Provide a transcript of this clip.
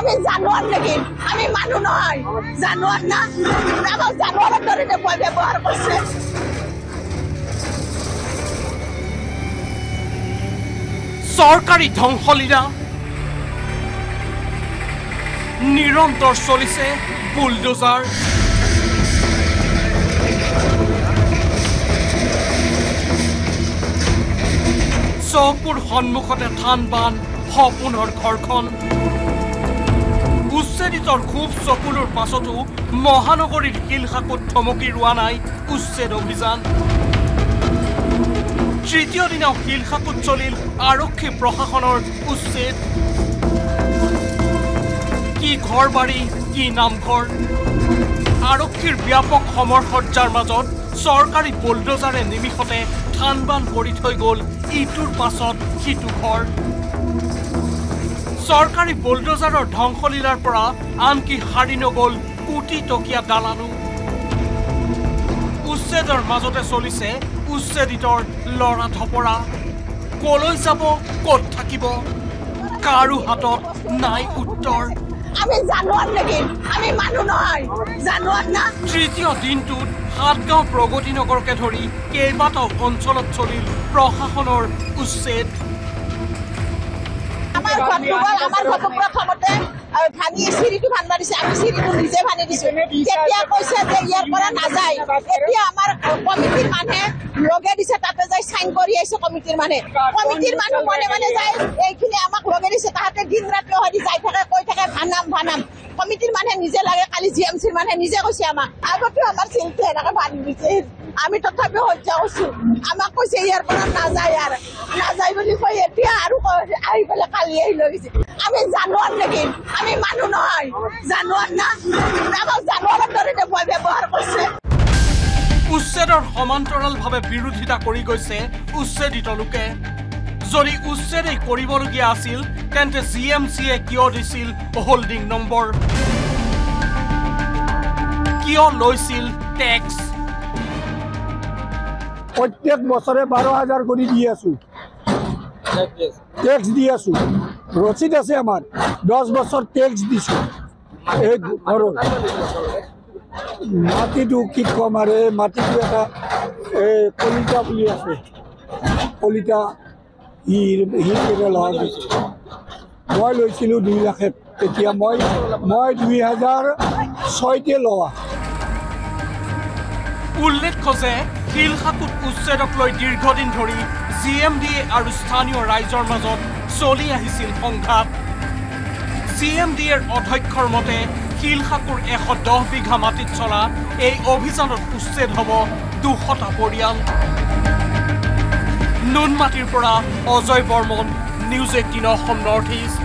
আমি জানোয়াৰ নাকি আমি মানুষ নয় জানোয়াৰ না। আমাৰ জানোয়াৰেৰ ধৰে বয় ব্যবহাৰ কৰছে চৰকাৰী ধ্বংসলীলা। নিৰন্তৰ চলিছে বুলডোজাৰ। চকুৰ সন্মুখতে থান বান সপোনৰ ঘৰখন। উচ্ছেদিতৰ খুব চকুলোৰ পাছতো মহানগৰীৰ শিলশাকুত থমকি ৰোৱা নাই উচ্ছেদ অভিযান। তৃতীয় দিনাও শিলশাকুত চলিল আৰক্ষী প্ৰশাসনৰ উচ্ছেদ। কি ঘৰ বাৰী কি নামঘৰ? আৰক্ষীৰ ব্যাপক সমৰসজ্জাৰ মাজত চৰকাৰী বুলডোজাৰে নিমিষতে থান বান কৰি থৈ গ'ল ইটোৰ পাছত সিটো ঘৰ। চৰকাৰী বুলডোজাৰৰ ধ্বংসলীলাৰ পৰা আনকি সাৰি নগ'ল কোটি টকীয়া দালালো উচ্ছেদৰ মাজতে চলিছে উচ্ছেদিতৰ লৰা ধপৰা। কলৈ যাব ক'ত থাকিব? কাৰো হাতত নাই উত্তৰ। আমি নাকি আমি না। তৃতীয় দিনটোত সাতগাঁও প্ৰগতি নগৰকে ধৰি কেইবাটাও অঞ্চলত চলিল প্ৰশাসনৰ উচ্ছেদ। ঘৰটো গ'ল আমাৰ ঘৰটো প্ৰথমতে আহ, ভাঙি চিৰিটো ভাঙবা দিছে আমি চিৰিটো নিজে ভাঙি দিছো। তেতিয়া কৈছে যে ইয়াৰ পৰা নাযায়। এতিয়া আমাৰ কমিটিৰ মানুহে লগে দিছে তাতে যাই চাইন কৰি আহিছে কমিটিৰ মানুহে। কমিটিৰ মানুহ মনে মনে যায় এইখিনি আমাক লগে দিছে তাহাঁতে দিন ৰাতি অহাদি যাই থাকে কৈ থাকে ভানাম ভানাম কমিটিৰ মানুহে নিজে লাগে কালি জি এম চিৰ মানুহে নিজে কৈছে আমাক আগতেও আমাৰ চিৰিটো এনেকে ভাঙি দিছে আমি তথাপিও সহ্য কৰিছো। আমাক কৈছে ইয়াৰ পৰা নাযায় আৰু নাযায় বুলি কৈ এতিয়া আৰু আহি পেলাই কালি আহি লৈ গৈছে। আমি জানোৱাৰ নেকি? আমি মানুহ নহয়। জানোৱাৰ না? আমাক জানোৱাৰৰ দৰে বয় ব্যৱহাৰ কৰিছে। উচ্ছেদৰ সমান্তৰালভাৱে বিৰোধিতা কৰি গৈছে উচ্ছেদিত লোকে। যদি উচ্ছেদেই কৰিবলগীয়া আছিল তেন্তে জি এম চিয়ে কিয় দিছিল হোল্ডিং নম্বৰ কিয় লৈছিল টেক্স প্ৰত্যেক বছৰে বাৰ হাজাৰ কৰি দি আছো। টেক্স দি আছো। ৰচিদ আছে আমাৰ। দহ বছৰ টেক্স দিছো। এই ঘৰৰ। মাটিটো কি ক'ম আৰু মাটিটো এটা এই কলিতা বুলি আছে। কলিতা হিৰ লোৱা গৈছে মই লৈছিলোঁ দুই লাখে তেতিয়া মই মই দুই হাজাৰ ছয়তে লোৱা উল্লেখ্য যে শিলশাকুত উচ্ছেদক লৈ দীৰ্ঘদিন ধৰি জি এম ডি এ আৰু স্থানীয় ৰাইজৰ মাজত চলি আহিছিল সংঘাত জি এম ডি এৰ অধ্যক্ষৰ মতে শিলশাকুৰ এশ দহ বিঘা মাটিত চলা এই অভিযানত উচ্ছেদ হ'ব দুশটা পৰিয়াল নুনমাটিৰ পৰা Ajay Barman news eighteen Assam north east